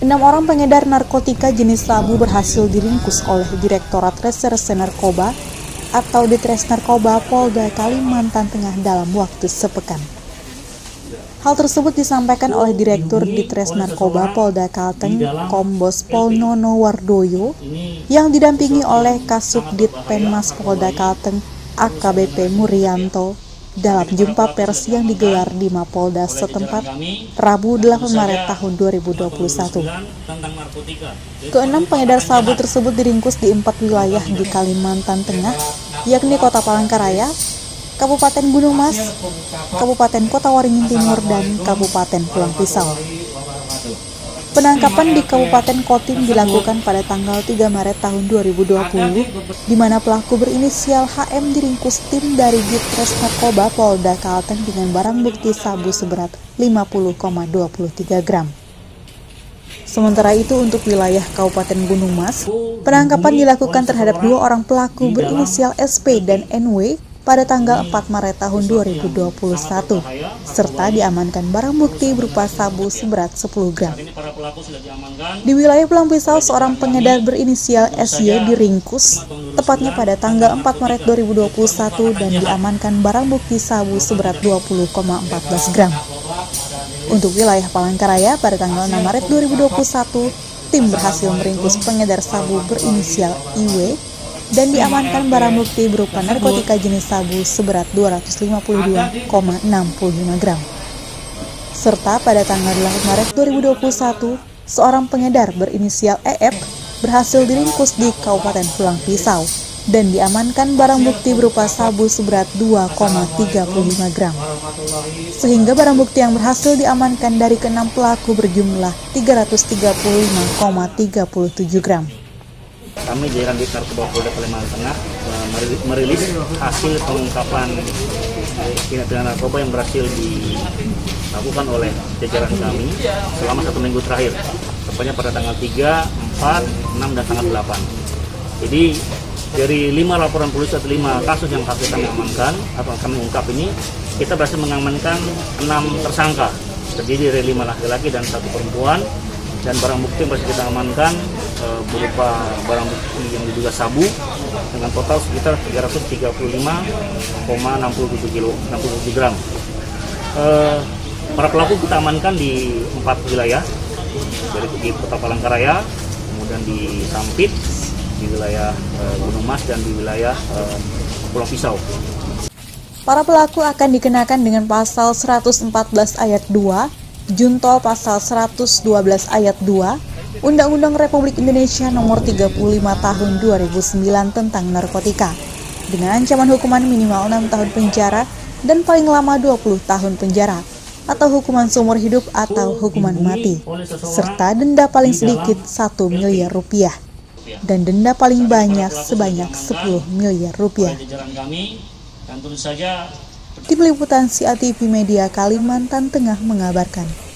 Enam orang pengedar narkotika jenis sabu berhasil diringkus oleh Direktorat Reserse Narkoba atau Ditres Narkoba Polda Kalimantan Tengah dalam waktu sepekan. Hal tersebut disampaikan oleh Direktur Ditres Narkoba Polda Kalteng, Kombos Pol Nono Wardoyo, yang didampingi oleh Kasubdit Penmas Polda Kalteng, AKBP Murianto, dalam jumpa pers yang digelar di Mapolda setempat Rabu 8 Maret tahun 2021. Keenam pengedar sabu tersebut diringkus di empat wilayah di Kalimantan Tengah, yakni Kota Palangkaraya, Kabupaten Gunung Mas, Kabupaten Kota Waringin Timur, dan Kabupaten Pulang Pisau. Penangkapan di Kabupaten Kotim dilakukan pada tanggal 3 Maret tahun 2020, di mana pelaku berinisial HM diringkus tim dari Ditres Narkoba Polda Kalteng dengan barang bukti sabu seberat 50,23 gram. Sementara itu untuk wilayah Kabupaten Gunung Mas, penangkapan dilakukan terhadap dua orang pelaku berinisial SP dan NW pada tanggal 4 Maret tahun 2021, serta diamankan barang bukti berupa sabu seberat 10 gram. Di wilayah Pulang Pisau, seorang pengedar berinisial SY diringkus, tepatnya pada tanggal 4 Maret 2021 dan diamankan barang bukti sabu seberat 20,14 gram. Untuk wilayah Palangkaraya, pada tanggal 6 Maret 2021, tim berhasil meringkus pengedar sabu berinisial IW dan diamankan barang bukti berupa narkotika jenis sabu seberat 252,65 gram. Serta pada tanggal 8 Maret 2021, seorang pengedar berinisial EF berhasil diringkus di Kabupaten Pulang Pisau dan diamankan barang bukti berupa sabu seberat 2,35 gram. Sehingga barang bukti yang berhasil diamankan dari keenam pelaku berjumlah 335,37 gram kami jajaran di Narkoba Polda Kalimantan Tengah eh, merilis hasil pengungkapan tindak pidana narkoba yang berhasil dilakukan oleh jajaran kami selama satu minggu terakhir. Tepatnya pada tanggal 3, 4, 6, dan tanggal 8 jadi dari lima laporan polisi atau lima kasus yang kami amankan atau kami ungkap ini kita berhasil mengamankan enam tersangka. Terdiri dari lima laki-laki dan satu perempuan. Dan barang bukti yang masih kita amankan e, berupa barang bukti yang diduga sabu dengan total sekitar 335,67 kilo 67 gram. E, para pelaku kita amankan di empat wilayah dari di Kota Palangkaraya, kemudian di Sampit, di wilayah e, Gunung Mas dan di wilayah Pulau Pisau. Para pelaku akan dikenakan dengan pasal 114 ayat 2 Junto pasal 112 ayat 2 Undang-Undang Republik Indonesia nomor 35 tahun 2009 tentang narkotika dengan ancaman hukuman minimal 6 tahun penjara dan paling lama 20 tahun penjara atau hukuman seumur hidup atau hukuman mati serta denda paling sedikit 1 miliar rupiah dan denda paling banyak sebanyak 10 miliar rupiah. Tim Liputan CATV Media Kalimantan Tengah mengabarkan.